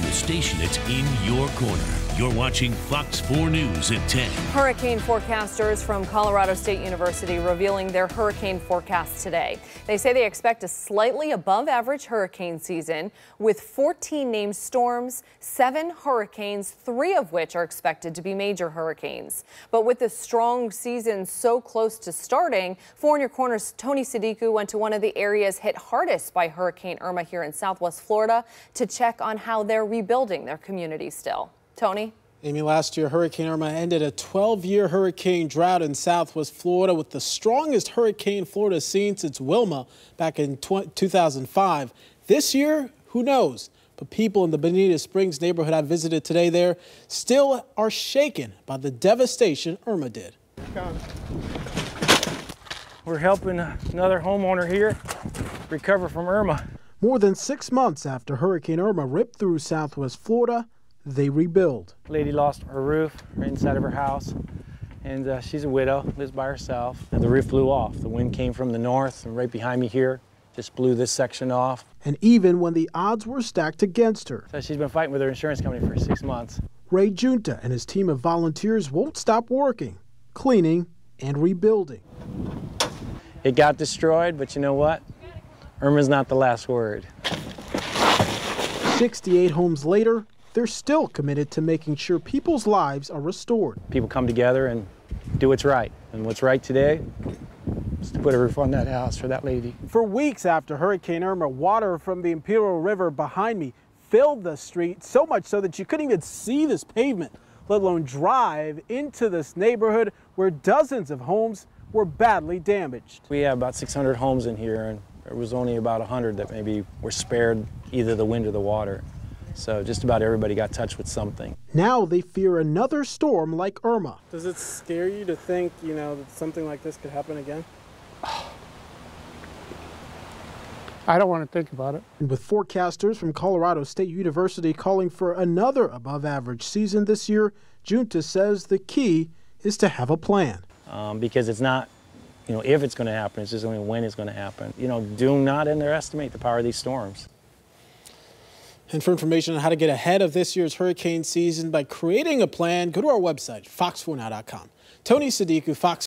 from the station that's in your corner. You're watching Fox 4 News at 10. Hurricane forecasters from Colorado State University revealing their hurricane forecast today. They say they expect a slightly above average hurricane season with 14 named storms, seven hurricanes, three of which are expected to be major hurricanes. But with the strong season so close to starting, Four in Your Corner's Tony Sadiku went to one of the areas hit hardest by Hurricane Irma here in Southwest Florida to check on how they're rebuilding their community still. Tony? Amy, last year, Hurricane Irma ended a 12-year hurricane drought in southwest Florida with the strongest hurricane Florida has seen since Wilma back in 2005. This year, who knows? But people in the Bonita Springs neighborhood I visited today there still are shaken by the devastation Irma did. We're helping another homeowner here recover from Irma. More than six months after Hurricane Irma ripped through southwest Florida, they rebuild. Lady lost her roof right inside of her house, and uh, she's a widow, lives by herself. And the roof blew off. The wind came from the north, and right behind me here, just blew this section off. And even when the odds were stacked against her. So she's been fighting with her insurance company for six months. Ray Junta and his team of volunteers won't stop working, cleaning, and rebuilding. It got destroyed, but you know what? Irma's not the last word. 68 homes later, they're still committed to making sure people's lives are restored. People come together and do what's right. And what's right today is to put a roof on that house for that lady. For weeks after Hurricane Irma, water from the Imperial River behind me filled the street, so much so that you couldn't even see this pavement, let alone drive into this neighborhood where dozens of homes were badly damaged. We have about 600 homes in here, and there was only about 100 that maybe were spared either the wind or the water. So just about everybody got touched with something. Now they fear another storm like Irma. Does it scare you to think, you know, that something like this could happen again? I don't want to think about it. And with forecasters from Colorado State University calling for another above average season this year, Junta says the key is to have a plan. Um, because it's not, you know, if it's going to happen, it's just only when it's going to happen. You know, do not underestimate the power of these storms. And for information on how to get ahead of this year's hurricane season by creating a plan, go to our website, fox4now.com. Tony Sadiku, Fox